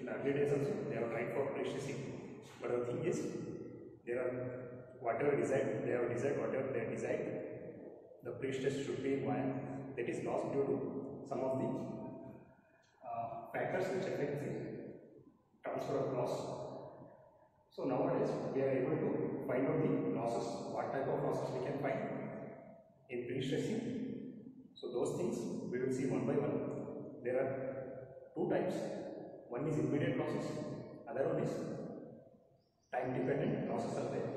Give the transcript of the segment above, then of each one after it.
In early, days also, they have tried for pre-stressing. But the thing is, there are whatever design they have designed, whatever they designed, the pre-stress should be wire. That is lost due to some of the uh, factors which affect the transfer of loss. So nowadays we are able to find out the losses, what type of losses we can find in pre-stressing. So those things we will see one by one. There are two types. One is immediate losses, other one is time dependent losses are there.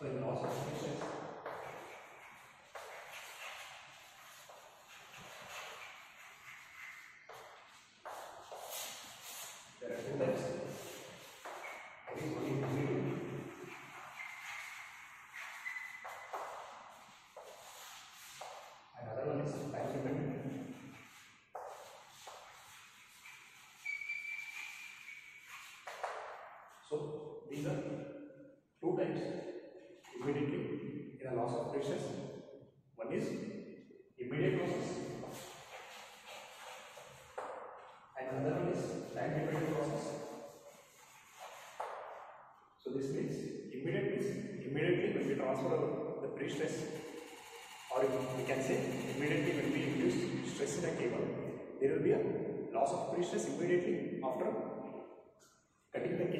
So in loss of pre-stress, there are two types. That is one is immediate and other one is time dependent. So these are two types immediately in a loss of pre-stress. One is immediate losses and another one is time dependent losses. So this means immediate means immediately when we transfer the pre-stress or we can say immediately when we induce stress in a cable, there will be a loss of pre-stress immediately after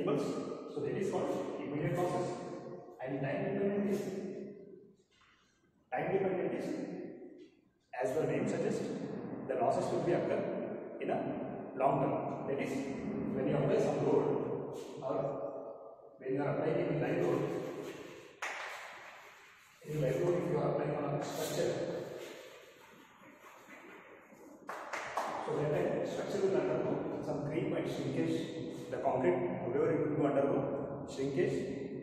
cutting. So that is called immediate losses. And time dependent is time dependent is as the name suggests, the losses will be occur in a long term. That is when you apply some load or when you are applying any live load, in live load if you are applying on a structure, so that structure will undergo some creep and shrinkage. The concrete, however, it will go undergo shrinkage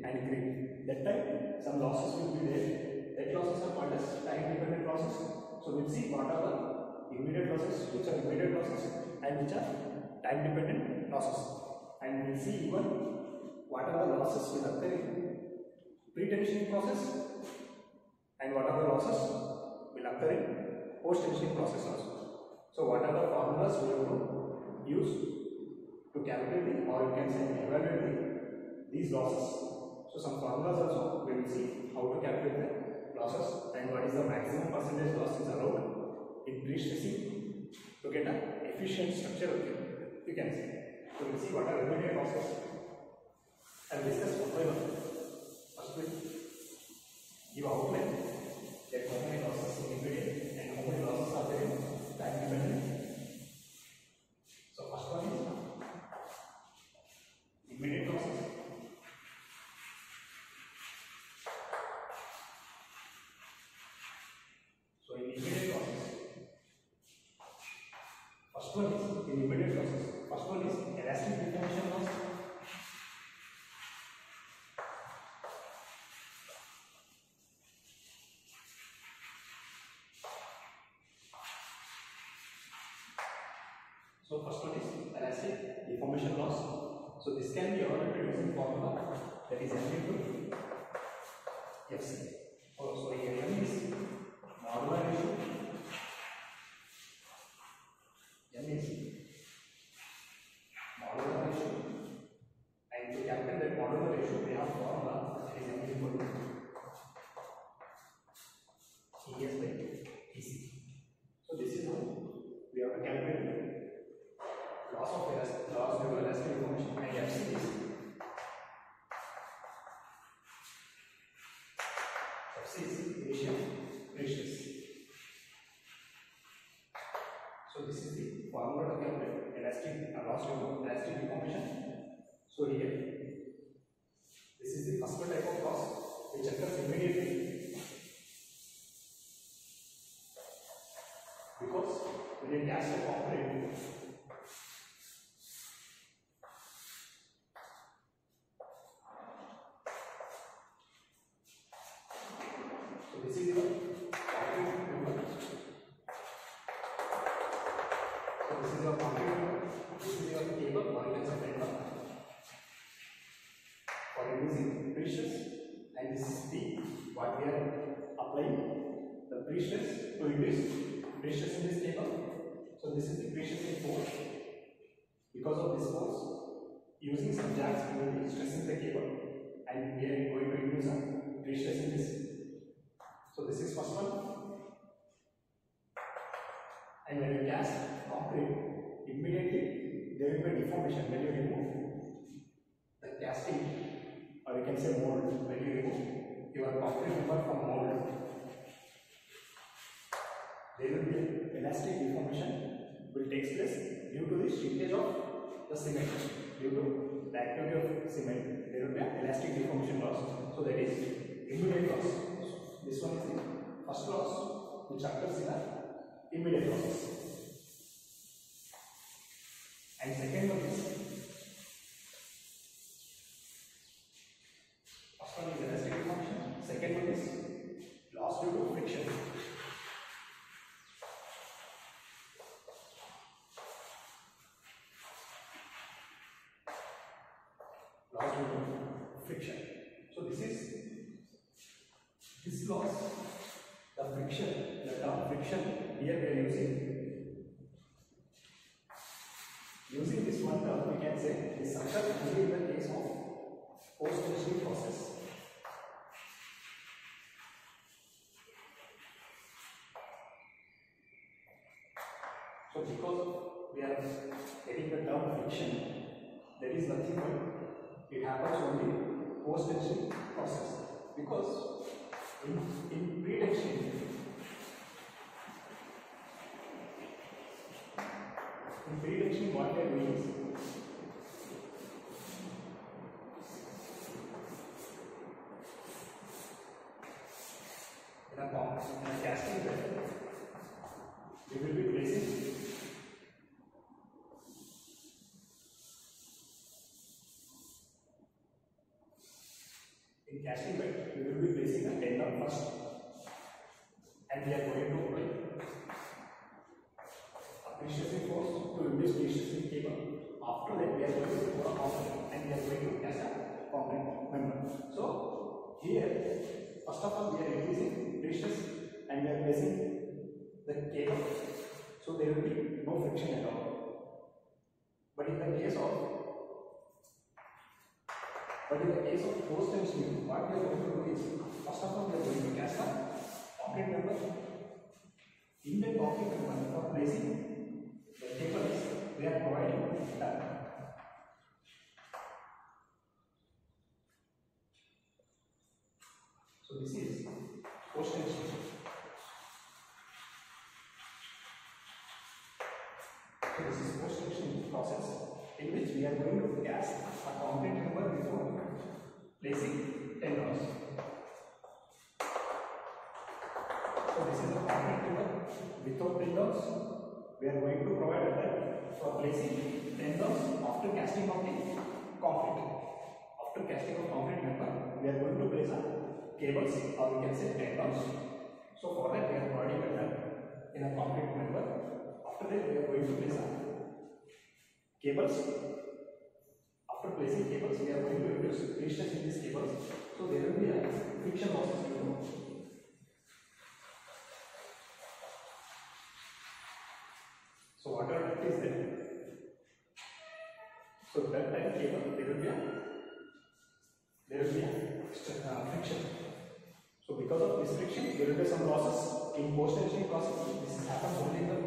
and creep. That time some losses will be there. That losses are called as time dependent losses. So we'll see what are the immediate losses, which are immediate losses, and which are time dependent losses. And we'll see even what are the losses will occur in pre-tensioning process and what are the losses will occur in post-tensioning process also. So what are the formulas we have to use to calculate the, or you can say evaluate the, these losses. So some formulas also we will see how to calculate the losses and what is the maximum percentage loss is allowed in pre-stressing to get an efficient structure of it. You can see. So we will see what are immediate losses and discuss one by one. First we give outline that how many losses in immediate and how many losses are there in time dependent. So first one is immediate losses. So in immediate losses, first one is in immediate losses. First one is elastic deformation loss. So first one is elastic deformation loss. So this can be evaluated using formula that is M into Fc. Oh, so here M is modular ratio. M is modular ratio. And to calculate that modular ratio, we have formula that is M equal to ES by EC. So this is how we have to calculate loss of elastic, loss due to elastic deformation and FC is FC is initial pre-stress. So this is the formula to calculate elastic uh, loss due to elastic deformation. So here this is the first type of loss which occurs immediately because when a gas type operate So this is your concrete member. So this is your concrete member. This is your cable or you can say member for pressures and this is the what we are applying the pressures to reduce pressures in this cable. So this is the pressures in force because of this force, using some jacks, we will be stressing the cable and we are going to use some pre-stressing this. So this is first one. And when you cast concrete, immediately there will be deformation when you remove the casting or you can say mold when you remove your concrete member from mold. There will be elastic deformation will take place due to the shrinkage of the cement. Due to the activity of cement, there will be elastic deformation loss. So that is immediate loss. This one is the first loss which occurs in immediate process. And second one is first one is elastic deformation, second one is loss due to friction. Loss due to friction. So this is this loss, the friction, the term friction here we are using. Using this one term, we can say this occurs only in the case of post-tensioning process. So because we are getting the term friction, there is nothing but it happens only post-tensioning process. Because in, in pre-tensioning, in pre-tensioning what we are doing is in a box, in a casting bed, we will be placing in casting bed, we will be placing a tendon first, and we are going to apply a precision force to induce precision cable. After that, we are going to pour a concrete, and we are going to cast a member. So here, first of all, we are increasing pre-stress, and we are placing the cable, so there will be no friction at all. But in the case of but in the case of post tensioning, what we are going to do is, first of all, we are going to cast a concrete member. In the concrete member, for placing the cables, we are providing that. So this is tensioning. This is post tensioning process in which we are going to cast a concrete member before placing tendons. So this is a concrete member without tendons. We are going to provide a bed for placing tendons after casting of the concrete. After casting of concrete member, we are going to place a cables or we can say tendons. So for that we are providing a bed in a concrete member. After that we are going to place a cables. After placing cables, we are going to reduce resistance in these cables. So there will be a friction losses due to So whatever that is there. So that of cable, there will be a because of this friction, there will be some losses in post-tensioning process. This happens only in the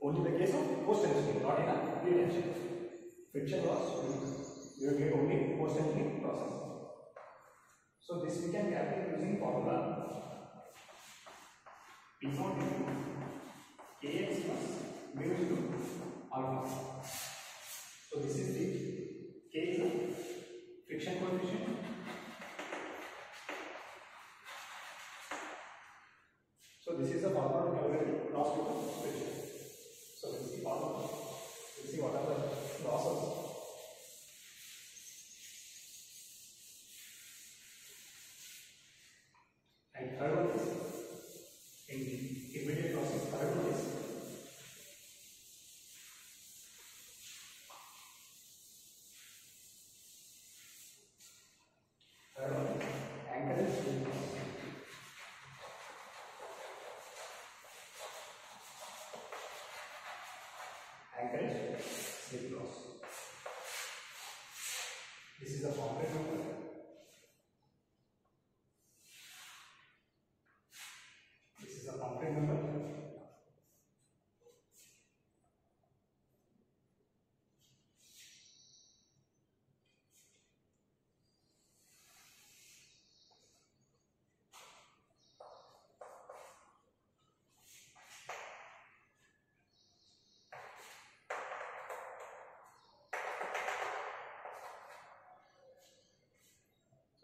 only the case of post-tensioning, not in a pre-tension. Friction loss you will get only post-tensioning process. So this we can calculate using formula P naught into Kx plus mu into alpha. So this is the is the friction coefficient. So this is the formula to calculate loss due to friction. So this is the formula. We'll see what are the losses. And third one is in immediate losses. Third one is third one is anchorage slip loss. Anchorage slip loss. Is a concrete member. This is a concrete member.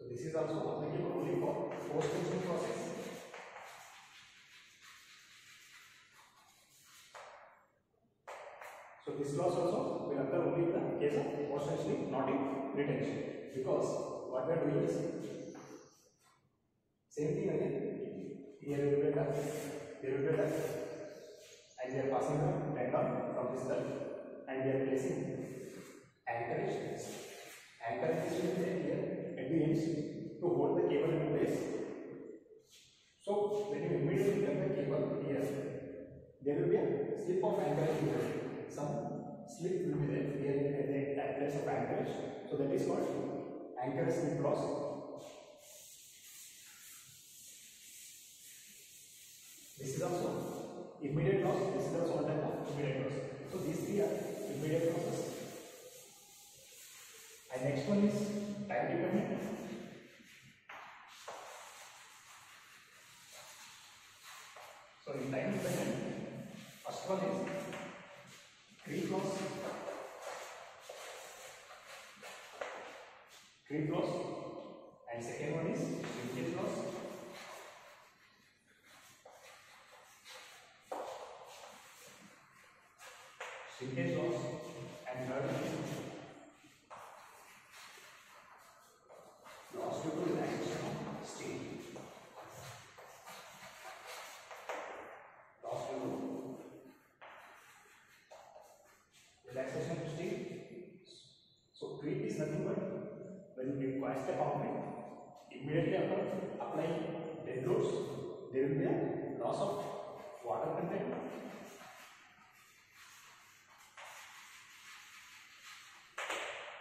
So this is also applicable only for post-tension process. So this loss also will occur only in the case of post-tensioning, not in pre-tension. Because what we are doing is same thing again. Here we will done, here we and we are passing the tendon from this duct, and we are placing. Anchorage will be there here at the ends to hold the cable in place. So when you immediately cut the cable here, there will be a slip of anchorage here. Some slip will be there here at the at place of anchorage. So that is called anchorage slip loss. This is also immediate loss. This is also one type of immediate loss. So these three are immediate losses. And next one is time dependent. So in time dependent, first one is creep loss. Creep you requires the immediately after applying dead loads, there will be a loss of water content.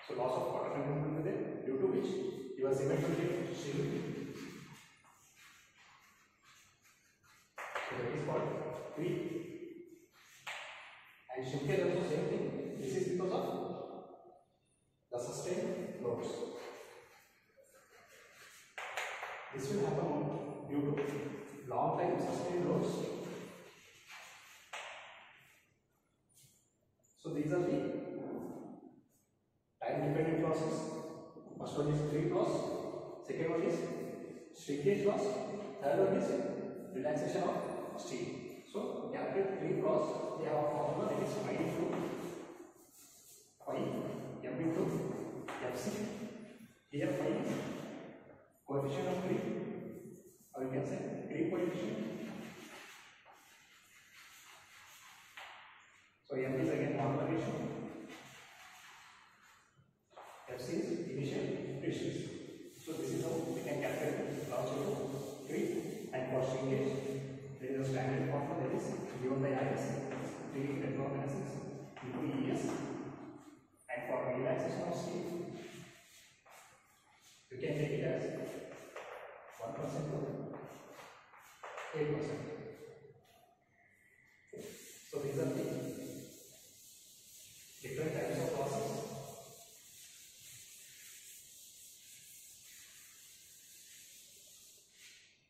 So loss of water content will be there, due to which your cement will get shrink. So that is called creep. Long time sustained loads. So these are the time dependent losses. First one is creep loss, second one is shrinkage loss, third one is relaxation of steel. So calculate creep loss, they have a formula that is pi into pi m into fc. Here pi is coefficient of creep, or you can say creep coefficient. So m is again normal ratio. FC is initial ratios. So this is how we can calculate loss of creep and for shrinkage. There is a standard formula that is given by IS, 3 electrokinetics into ES. And for relaxation of steel, you can take it as 1% to 8%. So these are the different types of losses.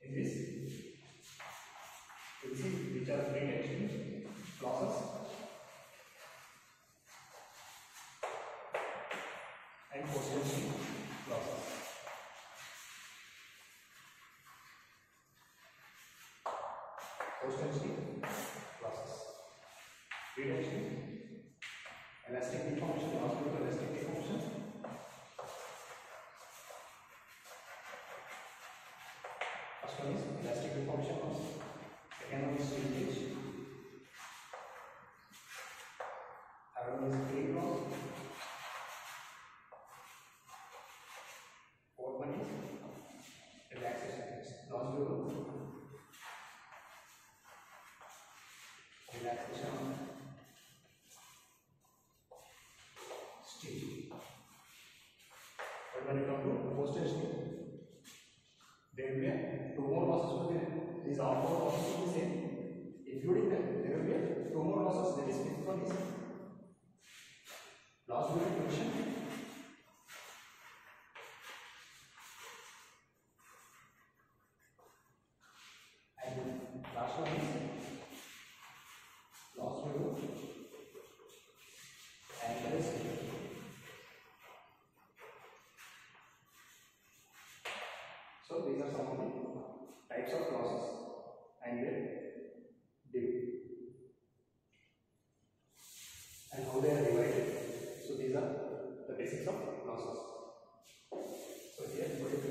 In this, you see which are pre-tension losses and post-tension losses. Post-tension losses. Pre-tension, these are some of the types of losses and their due and how they are divided. So these are the basics of losses. So here